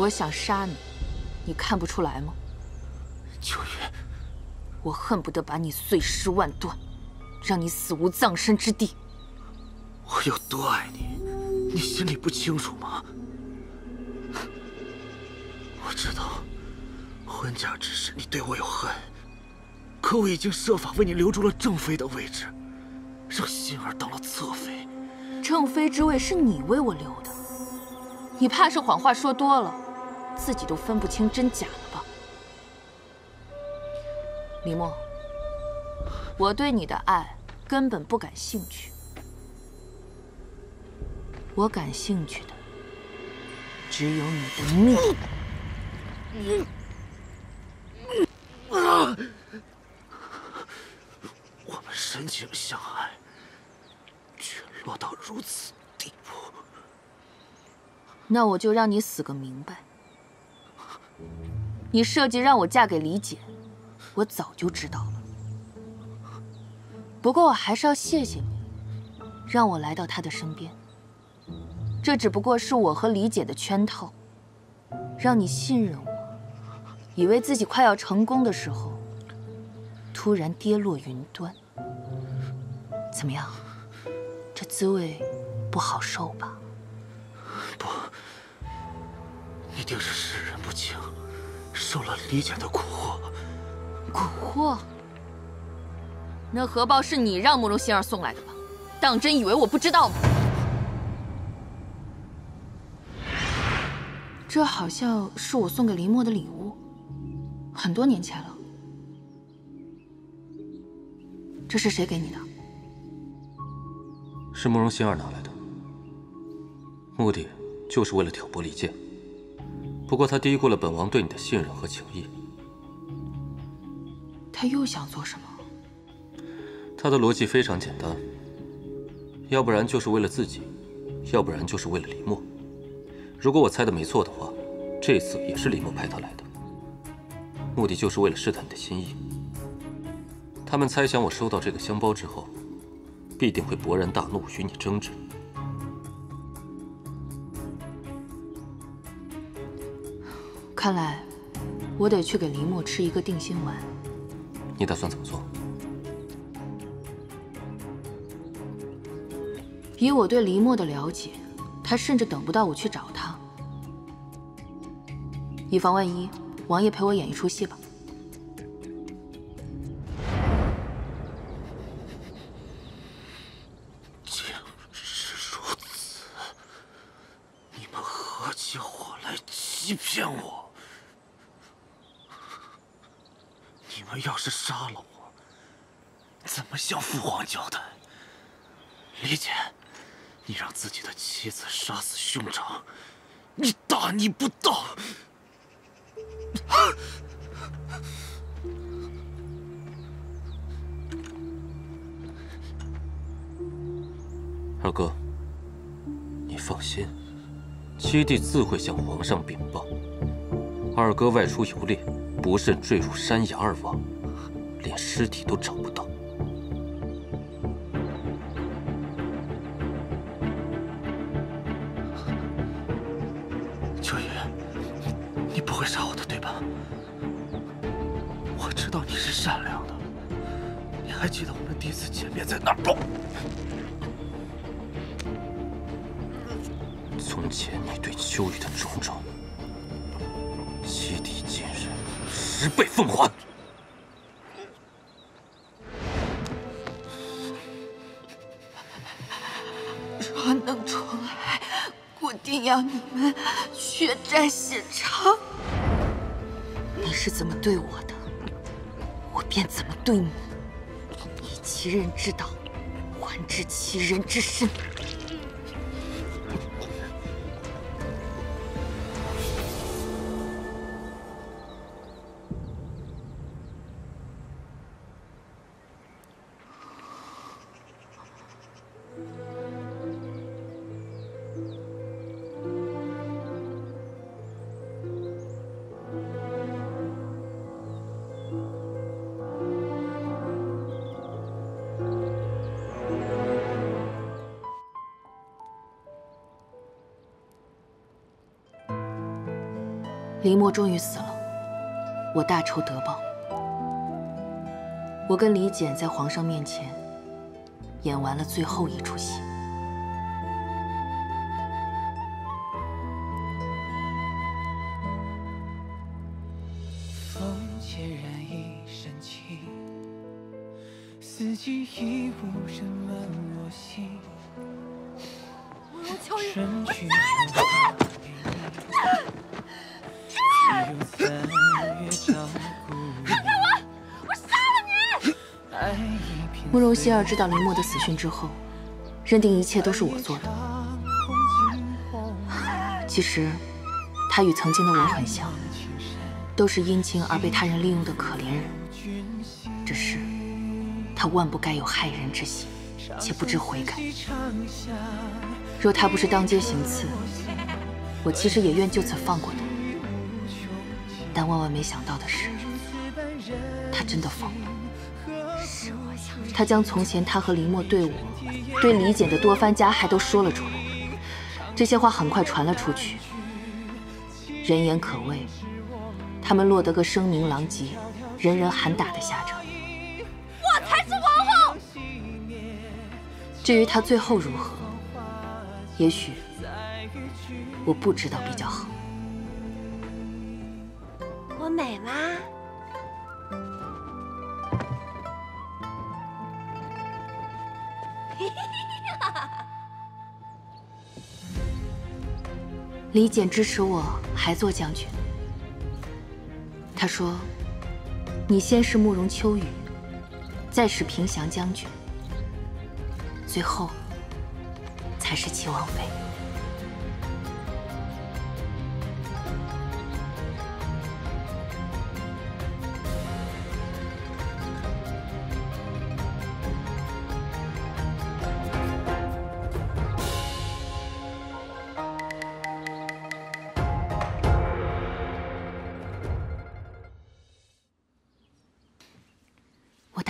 我想杀你，你看不出来吗？秋月，我恨不得把你碎尸万段，让你死无葬身之地。我有多爱你，你心里不清楚吗？我知道，婚嫁之事你对我有恨，可我已经设法为你留住了正妃的位置，让心儿当了侧妃。正妃之位是你为我留的，你怕是谎话说多了，自己都分不清真假了吧？李默，我对你的爱根本不感兴趣，我感兴趣的只有你的命。啊！我们深情相爱，却落到如此地步。那我就让你死个明白。你设计让我嫁给李姐，我早就知道了。不过我还是要谢谢你，让我来到他的身边。这只不过是我和李姐的圈套，让你信任我。以为自己快要成功的时候，突然跌落云端。怎么样？这滋味不好受吧？不，一定是识人不清，受了李简的蛊惑。蛊惑？那荷包是你让慕容心儿送来的吧？当真以为我不知道吗？这好像是我送给林墨的礼物。很多年前了，这是谁给你的？是慕容心儿拿来的，目的就是为了挑拨离间。不过他低估了本王对你的信任和情谊。他又想做什么？他的逻辑非常简单，要不然就是为了自己，要不然就是为了李默。如果我猜的没错的话，这次也是李默派他来的。目的就是为了试探你的心意。他们猜想我收到这个香包之后，必定会勃然大怒，与你争执。看来，我得去给林墨吃一个定心丸。你打算怎么做？以我对林墨的了解，他甚至等不到我去找他。以防万一。王爷陪我演一出戏吧。你们要是杀了我，怎么向父皇交代？李简，你让自己的妻子杀死兄长，你大逆不道！二哥，你放心，七弟自会向皇上禀报。二哥外出游猎，不慎坠入山崖而亡，连尸体都找不到。秋雨，你不会杀我的，对吧？我知道你是善良的。你还记得我们第一次见面在哪儿不？从前你对秋雨的种种，十倍奉还。若能重来，我定要你们血债血偿。你是怎么对我的，我便怎么对你。以其人之道，还治其人之身。林墨终于死了，我大仇得报。我跟李简在皇上面前演完了最后一出戏。风孑然一身轻，四季已无人问我心。春去秋来陪你，只有三月照顾你。我杀了你！慕容希儿知道林墨的死讯之后，认定一切都是我做的。其实，他与曾经的我很像，都是因情而被他人利用的可怜人。只是，他万不该有害人之心，且不知悔改。若他不是当街行刺，我其实也愿就此放过他。但万万没想到的是，他真的疯了。他将从前他和林墨对我、对李简的多番加害都说了出来。这些话很快传了出去，人言可畏，他们落得个声名狼藉、人人喊打的下场。我才是皇后。至于他最后如何，也许我不知道比较好。美吗？李简支持我还做将军。他说：“你先是慕容秋雨，再是平祥将军，最后才是齐王妃。”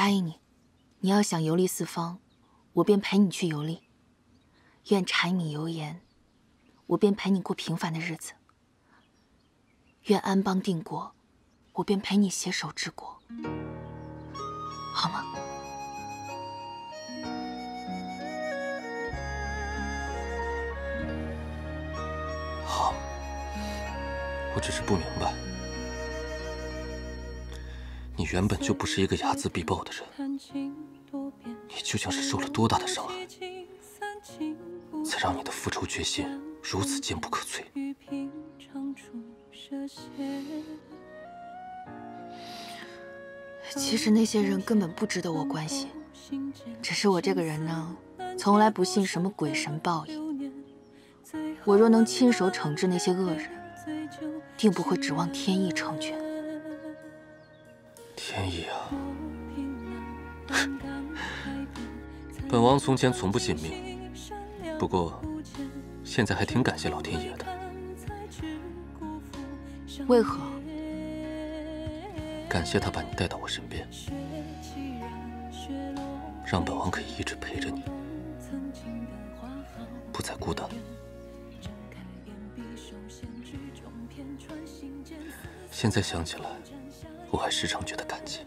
答应你，你要想游历四方，我便陪你去游历；愿柴米油盐，我便陪你过平凡的日子；愿安邦定国，我便陪你携手治国，好吗？好，我只是不明白，你原本就不是一个睚眦必报的人，你究竟是受了多大的伤害，才让你的复仇决心如此坚不可摧？其实那些人根本不值得我关心，只是我这个人呢，从来不信什么鬼神报应。我若能亲手惩治那些恶人，定不会指望天意成全。天意啊！本王从前从不信命，不过现在还挺感谢老天爷的。为何？感谢他把你带到我身边，让本王可以一直陪着你，不再孤单。现在想起来，我还时常觉得感激。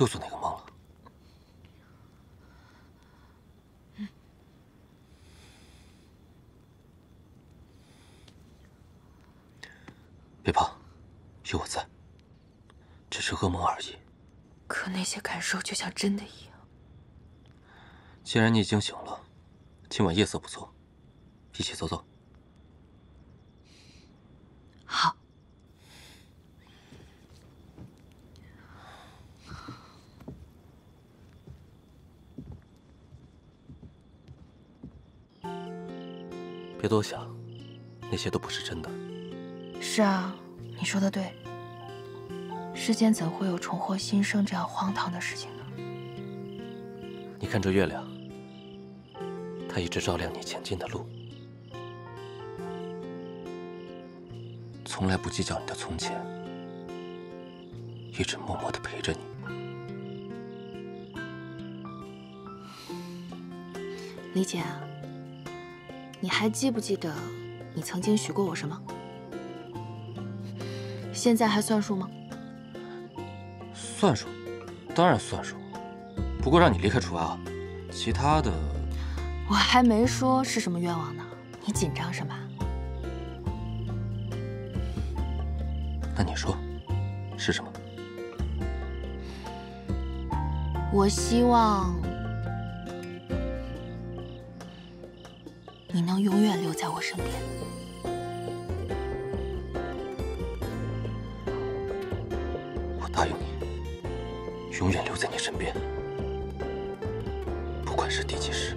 又做哪个梦了？别怕，有我在。只是噩梦而已。可那些感受就像真的一样。既然你已经醒了，今晚夜色不错，一起走走。好。别多想，那些都不是真的。是啊，你说的对。世间怎会有重获新生这样荒唐的事情呢？你看这月亮，它一直照亮你前进的路，从来不计较你的从前，一直默默的陪着你。李姐，你还记不记得你曾经许过我什么？现在还算数吗？算数，当然算数。不过让你离开除外啊，其他的我还没说是什么愿望呢，你紧张什么？那你说是什么？我希望你能永远留在我身边。永远留在你身边，不管是第几世。